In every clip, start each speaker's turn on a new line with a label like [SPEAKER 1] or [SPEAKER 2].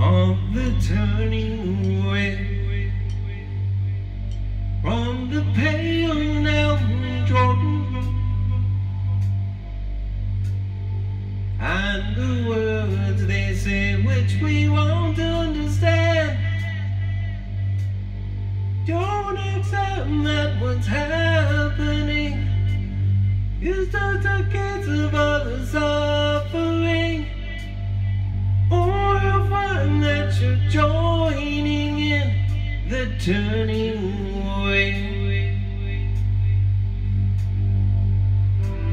[SPEAKER 1] the turning away from the pale now Jordan and the words they say which we won't understand. Don't accept that what's happening is just a case of other suffering. turning away.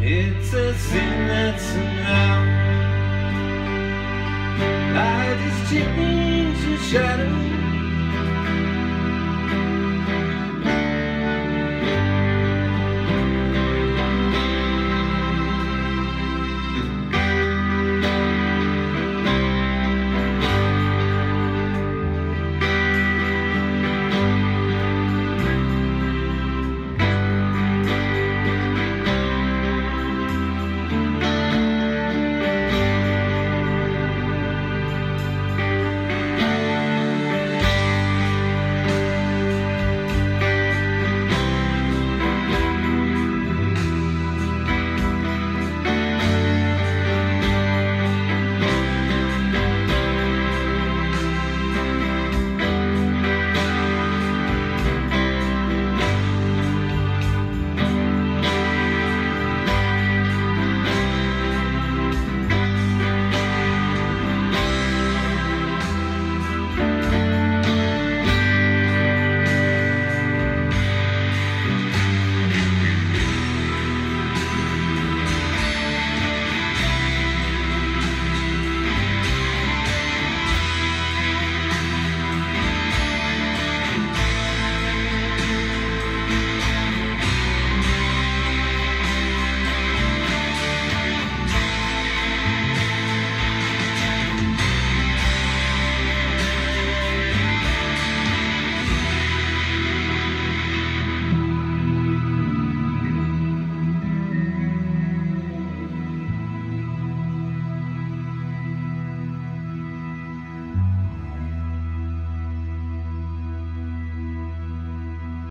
[SPEAKER 1] It's a sin that's now. Light is changing shadows.